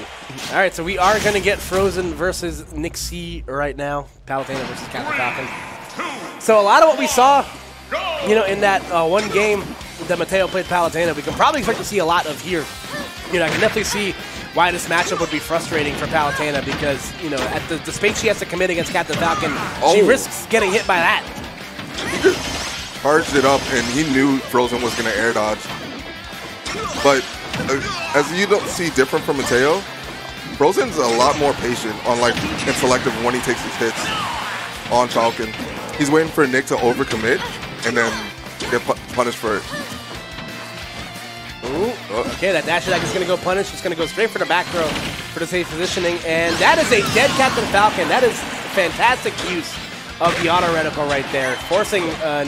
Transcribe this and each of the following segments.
man. All right, so we are going to get Frozen versus Nick C right now. Palutena versus Captain Falcon. So a lot of what we saw, you know, in that uh, one game that Mateo played Palutena, we can probably expect to see a lot of here. You know, I can definitely see why this matchup would be frustrating for Palutena because, you know, at the, the space she has to commit against Captain Falcon, she Oh. risks getting hit by that. He just charged it up, and he knew Frozen was going to air dodge. But as you don't see different from Mateo, Frozen's a lot more patient on like and selective when he takes his hits on Falcon. He's waiting for Nick to overcommit and then get pu- punished for it. Ooh, okay, that dash attack is going to go punish. It's going to go straight for the back throw for the safe positioning. And that is a dead Captain Falcon. That is fantastic use of the auto reticle right there, forcing uh,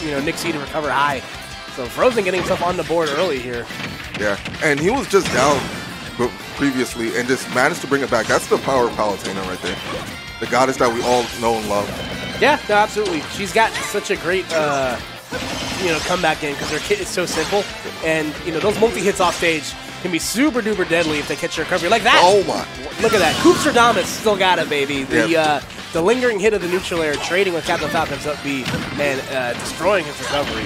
you know Nick C to recover high. So Frozen getting himself on the board early here. Yeah, and he was just down previously and just managed to bring it back. That's the power of Palutena right there. The goddess that we all know and love. Yeah, no, absolutely. She's got such a great, uh, you know, comeback game because her kit is so simple, and you know those multi hits off stage can be super duper deadly if they catch your recovery like that. Oh my. Look at that, Koopstradamus still got it, baby. The Yep. uh, the lingering hit of the neutral air, trading with Captain Falcon's up B, and uh, destroying his recovery.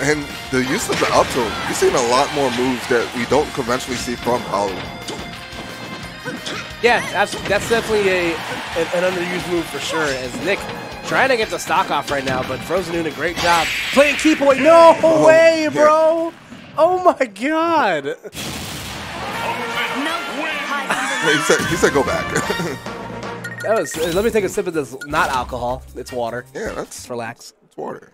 And the use of the up tilt, you're seeing a lot more moves that we don't conventionally see from Palu. Yeah, that's, that's definitely a an, an underused move for sure. As Nick trying to get the stock off right now, but Frozen doing a great job playing keep away. No oh, way, yeah. bro! Oh my god! he said, he said go back. That was. Let me take a sip of this. Not alcohol. It's water. yeah, that's Relax. it's water.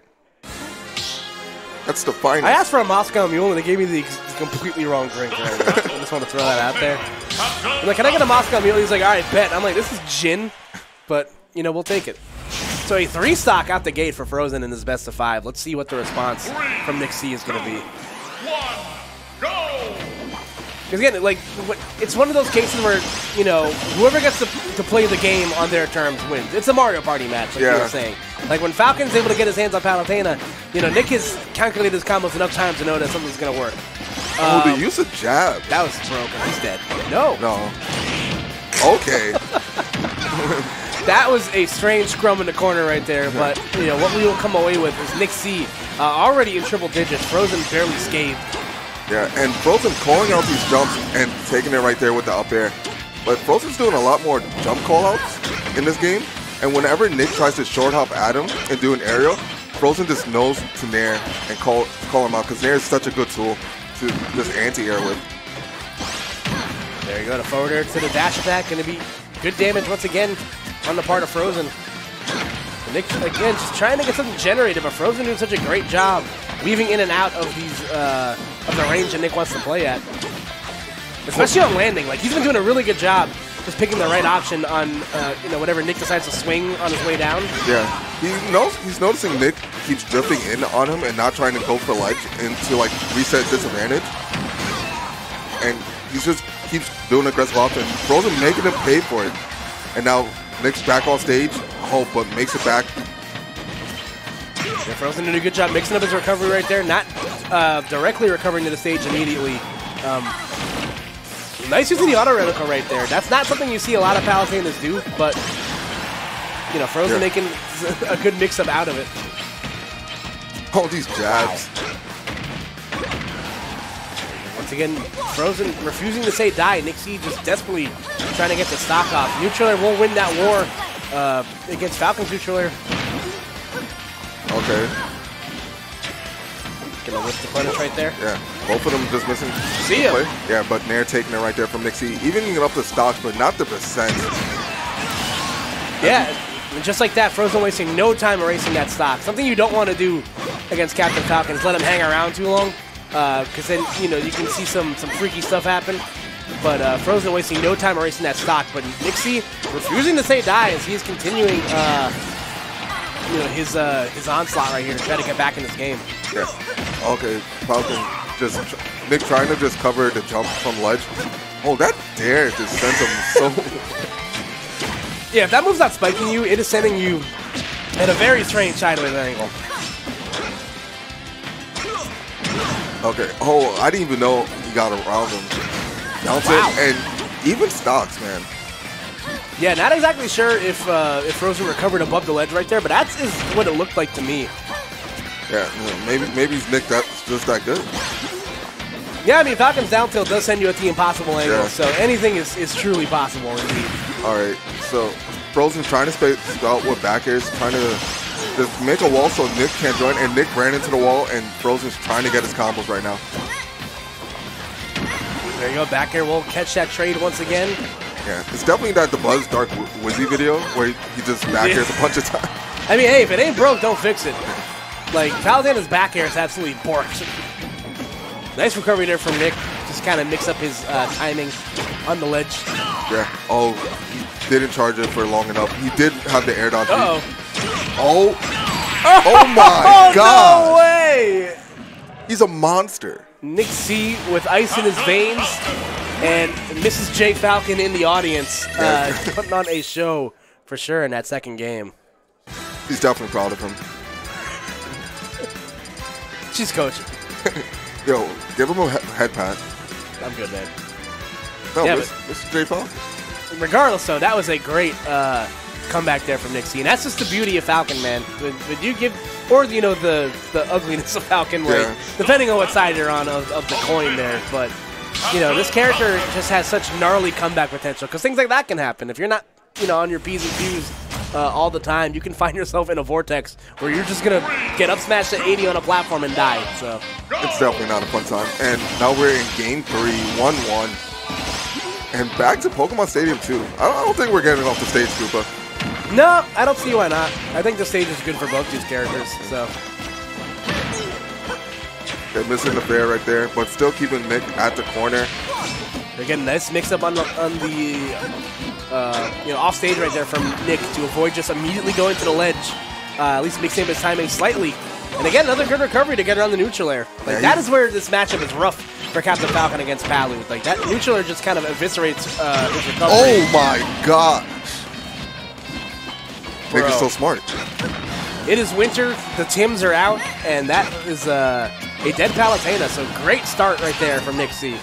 That's the finest. I asked for a Moscow Mule and they gave me the completely wrong drink. Right. I just want to throw that out there. I'm like, can I get a Moscow Mule? He's like, all right, bet. I'm like, this is gin, but you know, we'll take it. So a three stock out the gate for Frozen in this best of five. Let's see what the response from Nick C is going to be. Because again, like it's one of those cases where you know whoever gets to, to play the game on their terms wins. It's a Mario Party match, like you Yeah. were saying. Like when Falcon's able to get his hands on Palutena, you know Nick has calculated his combos enough times to know that something's gonna work. oh, Um, the use of jab. That was broken. He's dead. No, No. Okay. that was a strange scrum in the corner right there. But you know what we will come away with is Nick C uh, already in triple digits. Frozen barely scathed. yeah, and Frozen calling out these jumps and taking it right there with the up air. But Frozen's doing a lot more jump callouts in this game. And whenever Nick tries to short hop Adam and do an aerial, Frozen just knows to Nair and call call him out because Nair is such a good tool to just anti-air with. There you go, the forward air to the dash attack. Going to be good damage once again on the part of Frozen. Nick, again, just trying to get something generated, but Frozen doing such a great job weaving in and out of these, uh, of the range that Nick wants to play at. Especially on landing. Like, he's been doing a really good job just picking the right option on, uh, you know, whatever Nick decides to swing on his way down. Yeah, he knows he's noticing Nick keeps drifting in on him and not trying to go for ledge and to like reset disadvantage. And he just keeps doing aggressive offense. Frozen making him pay for it. And now Nick's back on stage. Oh, but makes it back. Yeah, Frozen did a good job mixing up his recovery right there, not uh, directly recovering to the stage immediately. Um, nice using the auto reticle right there. That's not something you see a lot of Palutenas do, but you know, Frozen making a good mix up out of it. All these jabs. Once again, Frozen refusing to say die. Nick C just desperately trying to get the stock off. Neutraler will win that war uh, against Falcon's Neutraler. Okay. Gonna whip the punish right there. Yeah. Both of them just missing. See ya. play. Yeah, but Nair taking it right there from Nick C. Evening it up the stocks, but not the percent. Yeah, and just like that, Frozen wasting no time erasing that stock. Something you don't want to do against Captain Falcon is let him hang around too long, because then you know you can see some some freaky stuff happen. But uh, Frozen wasting no time erasing that stock. But Nick C refusing to say die as he's continuing, uh, you know, his uh, his onslaught right here to try to get back in this game. Yeah. Okay, Falcon just tr- Nick trying to just cover the jump from ledge. Oh, that dare just sends him so. Yeah, if that move's not spiking you, it is sending you at a very strange sideways angle. Okay. Oh, I didn't even know he got around him. tilt, Wow. and even stocks, man. Yeah, not exactly sure if uh, if Frozen recovered above the ledge right there, but that's is what it looked like to me. Yeah, maybe maybe Nick that's just that good. Yeah, I mean, Falcon's down tilt does send you at the impossible angle, Yeah. so anything is, is truly possible indeed. All right, so Frozen trying to space out with back airs, trying to just make a wall so Nick can't join, and Nick ran into the wall, and Frozen's trying to get his combos right now. There you go, back air will catch that trade once again. Yeah, it's definitely that the Buzz Dark Wizzy video where he just back airs a bunch of times. I mean, hey, if it ain't broke, don't fix it. Like, Palutena's back air is absolutely borked. Nice recovery there from Nick. Just kind of mix up his uh, timing on the ledge. Yeah. Oh, he didn't charge it for long enough. He did have the air dodge. Uh-oh. Oh. Oh my Oh, god. no way! He's a monster. Nick C with ice in his veins, and Mrs. J Falcon in the audience, uh, putting on a show for sure in that second game. He's definitely proud of him. She's coaching. Yo, give him a he- head pat. I'm good, man. No, Yeah, Mr. Mr. Falcon. Regardless, though, that was a great uh, comeback there from Nick C. And that's just the beauty of Falcon, man. When you give, or you know, the the ugliness of Falcon, like Yeah. depending on what side you're on of, of the coin there. But you know, this character just has such gnarly comeback potential because things like that can happen if you're not, you know, on your p's and q's. Uh, all the time, you can find yourself in a vortex where you're just gonna get up smashed at 80 on a platform and die. So, It's definitely not a fun time. And now we're in game three, 1 1. And back to Pokemon Stadium 2. I don't, think we're getting off the stage, Koopa. no, I don't see why not. I think the stage is good for both these characters. So, They're missing the bear right there, but still keeping Nick at the corner. They're getting nice mix up on the on the uh, you know off stage right there from Nick to avoid just immediately going to the ledge. Uh, at least mixing up his timing slightly. And again, another good recovery to get around the neutral air. Like Yeah, that where this matchup is rough for Captain Falcon against Palu. Like that neutral air just kind of eviscerates uh, his recovery. Oh my gosh. Nick is so smart. It is winter. The Tims are out, and that is uh, a dead Palutena. So great start right there from Nick C.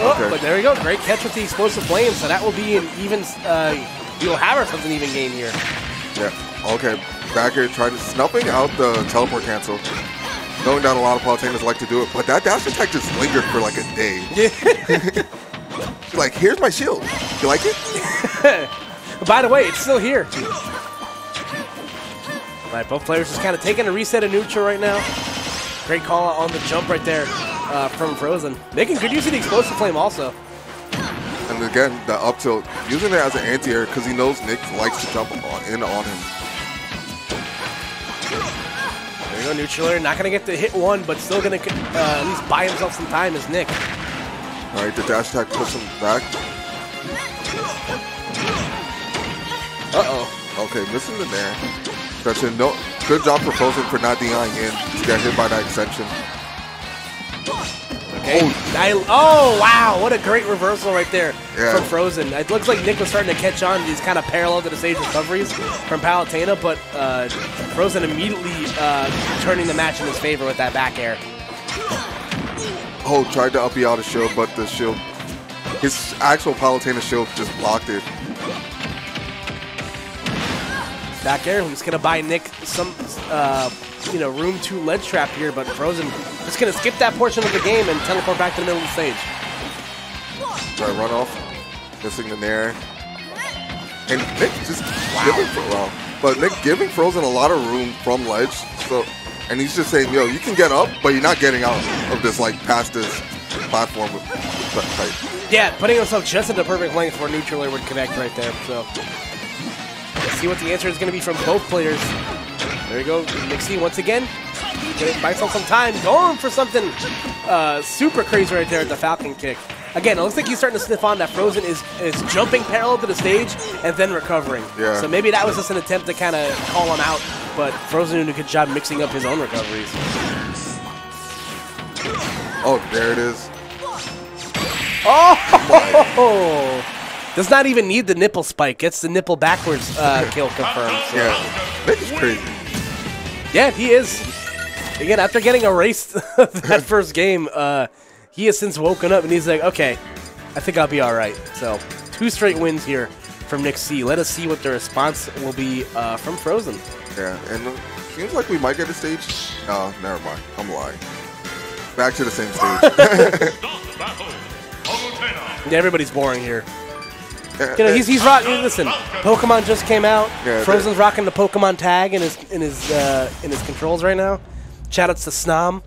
Oh, Okay. but there we go. Great catch with the explosive flame. So that will be an even. Uh, you'll have ourselves an even game here. Yeah. Okay. Back here trying to snuffing out the teleport cancel. Knowing that a lot of Palutenas like to do it, but that dash attack just lingered for like a day. She's like, here's my shield. You like it? By the way, it's still here. All right, both players just kind of taking a reset of neutral right now. Great call on the jump right there uh, from Frozen. Making good use of the explosive flame also. And again, the up tilt, using it as an anti-air because he knows Nick likes to jump on, in on him. There you go, neutral air. Not going to get to hit one, but still going to uh, at least buy himself some time as Nick. All right, the dash attack puts him back. Uh-oh. Okay, missing the nair. That's a no. Good job Frozen for not DIing in to get hit by that extension. Okay. I, oh, wow. What a great reversal right there Yeah. from Frozen. It looks like Nick was starting to catch on to these kind of parallel to the stage recoveries from Palutena, but uh, Frozen immediately uh, turning the match in his favor with that back air. Oh, tried to up out his shield, but the shield, his actual Palutena shield just blocked it. Back air, who's going to buy Nick some, uh, you know, room to ledge trap here, but Frozen just going to skip that portion of the game and teleport back to the middle of the stage. Try run off, missing the nair. And Nick just giving, well, but Nick giving Frozen a lot of room from ledge. So, and he's just saying, yo, you can get up, but you're not getting out of this like past this platform with, with. Yeah, putting himself just at the perfect length where neutral air would connect right there. So see what the answer is going to be from both players. There you go, Nick C once again. Buy himself some time, going for something uh, super crazy right there at the Falcon kick. Again, it looks like he's starting to sniff on that Frozen is is jumping parallel to the stage and then recovering. Yeah. So maybe that was just an attempt to kind of call him out, but Frozen did a good job mixing up his own recoveries. Oh, there it is. Oh! Does not even need the nipple spike. Gets the nipple backwards uh, kill confirmed. So. Yeah, Nick is crazy. Yeah, he is. again, after getting erased that first game, uh, he has since woken up and he's like, okay, I think I'll be all right. So, two straight wins here from Nick C. Let us see what the response will be uh, from Frozen. Yeah, and it seems like we might get a stage. Oh, never mind. I'm lying. Back to the same stage. Yeah, everybody's boring here. You know, he's he's rocking. Listen, Pokemon just came out. Yeah, Frozen's rocking the Pokemon tag in his in his uh, in his controls right now. Shout outs to Snom.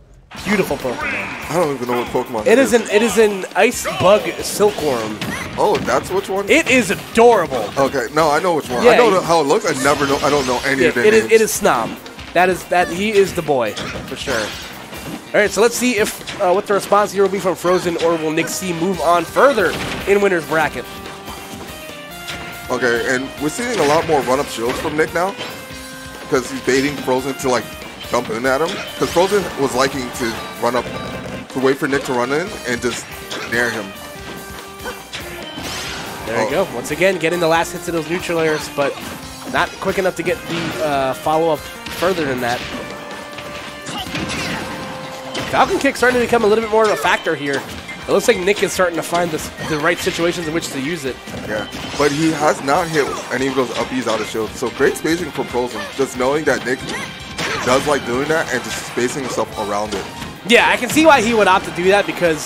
Beautiful Pokemon. I don't even know what Pokemon It is an it is an ice bug silkworm. Oh, that's which one? It is adorable. okay, no, I know which one. Yeah, I know how it looks. I never know. I don't know any Yeah, of their it is names. it is Snom. That is that he is the boy for sure. All right, so let's see if uh, what the response here will be from Frozen, or will Nick C move on further in winner's bracket? Okay, and we're seeing a lot more run-up shields from Nick now because he's baiting Frozen to like jump in at him. Because Frozen was liking to run up, to wait for Nick to run in and just nair him. There you Oh. go. Once again, getting the last hits of those neutral airs, but not quick enough to get the uh, follow up further than that. Falcon kick starting to become a little bit more of a factor here. It looks like Nick is starting to find this, the right situations in which to use it. Yeah, but he has not hit any of those uppies out of shield. So great spacing from Frozen. Just knowing that Nick does like doing that and just spacing himself around it. Yeah, I can see why he would opt to do that because,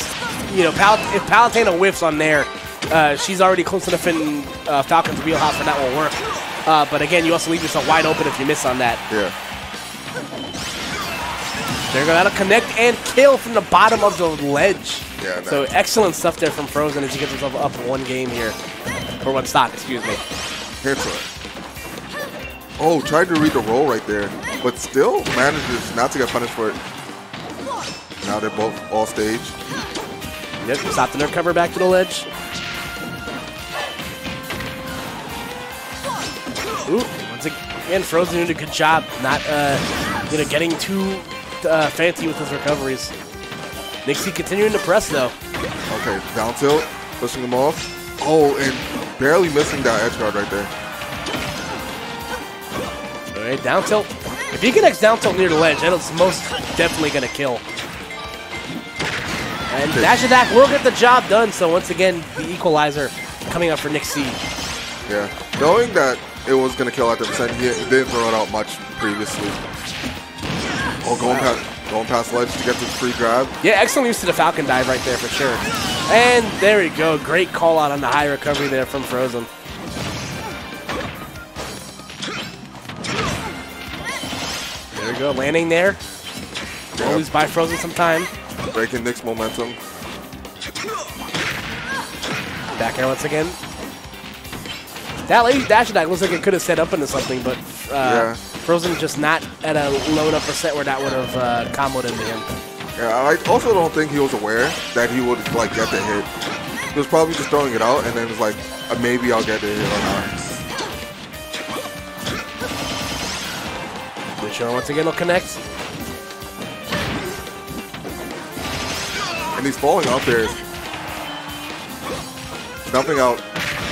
you know, Pal- if Palutena whiffs on there, uh, she's already close enough in uh, Falcon's wheelhouse and that won't work. Uh, but again, you also leave yourself wide open if you miss on that. Yeah. There you go. That'll connect and kill from the bottom of the ledge. Yeah, So excellent stuff there from Frozen as he gets himself up one game here. Or one stock, excuse me. Her. Oh, tried to read the roll right there, but still manages not to get punished for it. Now they're both all stage. Yep, stop the nerve cover back to the ledge. Ooh, once again, Frozen did a good job not, uh, you know, getting too uh, fancy with his recoveries. Nick C continuing to press though. Okay, down tilt, pushing him off. Oh, and barely missing that edge guard right there. All right, down tilt. If he connects down tilt near the ledge, that's most definitely going to kill. And dash attack will get the job done. So once again, the equalizer coming up for Nick C. Yeah, knowing that it was gonna kill at the percent, he didn't throw it out much previously. Oh, going past, going past ledge to get to the free grab. Yeah, excellent use to the Falcon dive right there for sure. And there we go. Great call out on the high recovery there from Frozen. There we go. Landing there. Yeah. Always by Frozen some time. Breaking Nick's momentum. Back air once again. That lady dash attack looks like it could have set up into something, but uh, Yeah. Frozen just not at a low enough percent where that would have uh, comboed into him. Yeah, I also don't think he was aware that he would like get the hit. He was probably just throwing it out, and then was like, uh, maybe I'll get the hit or not. Luciano once again will connect. And he's falling out there, dumping out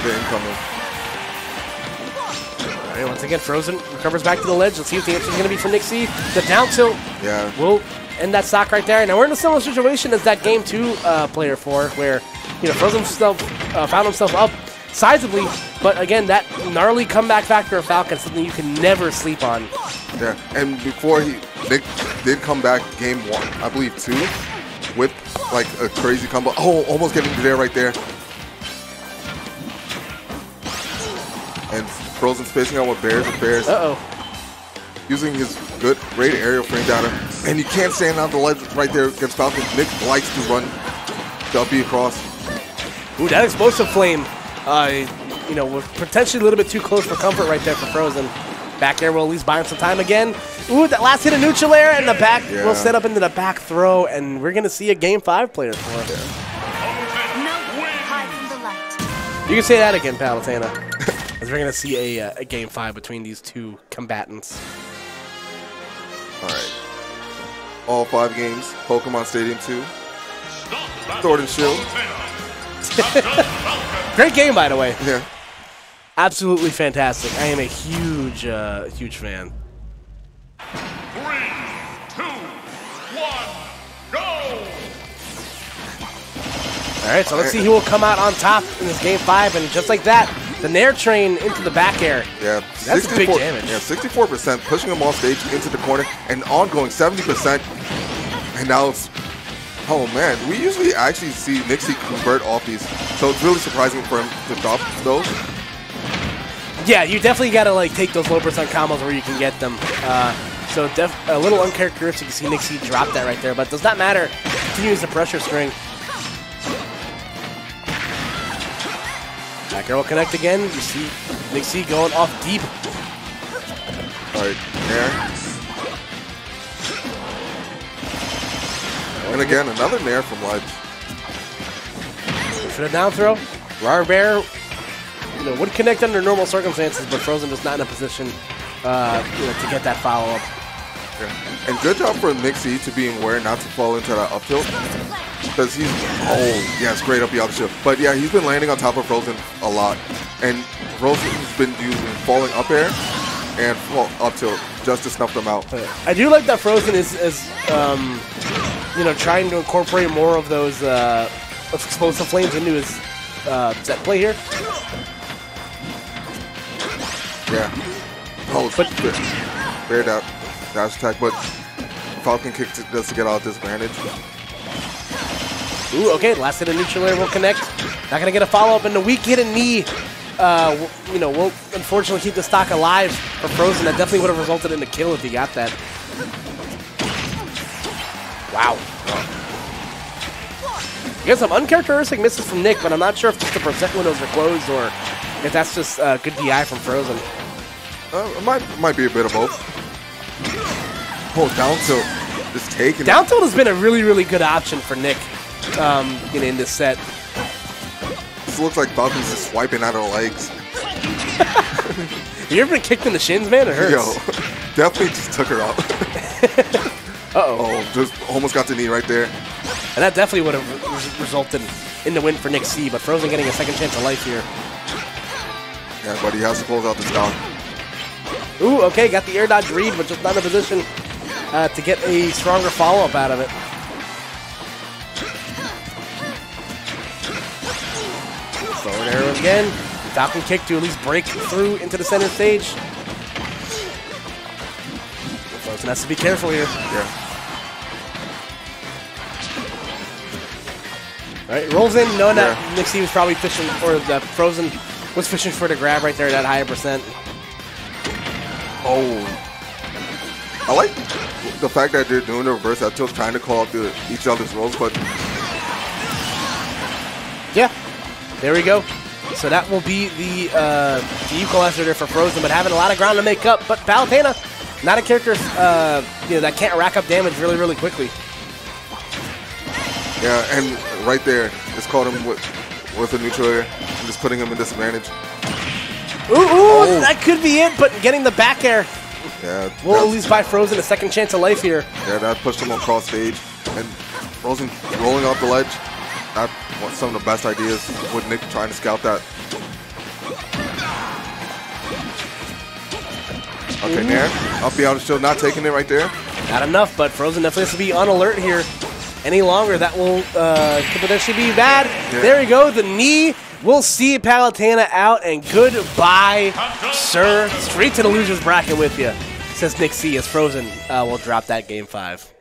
the incoming. Once again, Frozen recovers back to the ledge. Let's see what the answer is going to be for Nick C. The down tilt Yeah, will end that stock right there. Now we're in a similar situation as that game two uh, player four, where you know Frozen himself uh, found himself up sizably, but again that gnarly comeback factor of Falcon something you can never sleep on. yeah. And before he Nick did come back game one, I believe two, with like a crazy combo. Oh, almost getting there right there. And Frozen spacing out with bears and bears. Uh oh. using his good, great aerial frame data. And you can't stand on the ledge right there against Falcon. Nick likes to run W across. Ooh, that explosive flame, uh, you know, was potentially a little bit too close for comfort right there for Frozen. Back air will at least buy him some time again. Ooh, that last hit of neutral air and the back Yeah. will set up into the back throw, and we're going to see a game five player for him. No, hide from the light. You can say that again, Palutena. We're going to see a, uh, a game five between these two combatants. All right. All five games, Pokemon Stadium 2, Sword and Shield. Great game, by the way. Yeah. Absolutely fantastic. I am a huge, uh, huge fan. Three, two, one, go! All right, so let's see who will come out on top in this game five, and just like that, the Nair train into the back air. Yeah, That's big damage. Yeah, 64%, pushing him off stage into the corner, and ongoing 70%. And now it's, oh man, we usually actually see Nick C convert off these, so it's really surprising for him to drop those. Yeah, you definitely got to like take those low percent combos where you can get them. Uh, so def a little uncharacteristic to see Nick C drop that right there, but does not matter. Continues the pressure string. Back will connect again. You see Nick C going off deep. All right, Nair. And again, another Nair from Ledge. For the down throw, Rara Bear you know, would connect under normal circumstances, but Frozen is not in a position uh, you know, to get that follow up. Yeah. And good job for Nick C to be aware not to fall into that up tilt. Because he's, oh, yeah, it's great up the shield. But yeah, he's been landing on top of Frozen a lot. And Frozen's been using falling up air and fall up tilt just to snuff them out. I do like that Frozen is, is um, you know, trying to incorporate more of those uh, explosive flames into his uh, set play here. Yeah. Oh, but bear out dash attack, but Falcon kick does to get out disadvantage. Ooh, okay, last hit of neutral air will connect. Not gonna get a follow up, and the weak hit and knee, uh, you know, won't unfortunately keep the stock alive for Frozen. That definitely would have resulted in a kill if he got that. Wow. You got some uncharacteristic misses from Nick, but I'm not sure if just the percent windows are closed or if that's just uh, good DI from Frozen. Uh, it might might be a bit of both. Oh, down tilt just taking. Down tilt has been a really really good option for Nick um, in, in this set. This looks like Falcon's just swiping out her legs. you ever been kicked in the shins, man? It hurts. Yo, definitely just took her out. Uh-oh. Oh, just almost got the knee right there. And that definitely would have resulted in the win for Nick C, but Frozen getting a second chance of life here. Yeah, but he has to close out this down. Ooh, okay, got the air dodge read, but just not in a position uh, to get a stronger follow-up out of it. Arrow again. Falcon kick to at least break through into the center stage. Frozen has to be careful here. Yeah. All right, rolls in, knowing Yeah. that Nick C was probably fishing, or the Frozen was fishing for the grab right there, at that higher percent. Oh. I like the fact that they're doing the reverse up tilt, trying to call out the, each other's rolls, but Yeah, there we go. So that will be the, uh, there for Frozen, but having a lot of ground to make up. But Palutena, not a character uh, you know, that can't rack up damage really, really quickly. yeah, and right there, just caught him with with a neutral air, and just putting him in disadvantage. Ooh, ooh that could be it, but getting the back air Yeah, will at least buy Frozen a second chance of life here. Yeah, that pushed him across stage. And Frozen rolling off the ledge. That was some of the best ideas with Nick trying to scout that. Okay, Nair, up the outer shield, not taking it right there. Not enough, but Frozen definitely has to be on alert here. Any longer, that will uh, could potentially be bad. Yeah. There we go. The knee will see Palutena out, and goodbye, sir. Straight to the losers bracket with you, says Nick C. As Frozen uh, will drop that game five.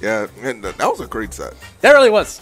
Yeah, that was a great set. That really was.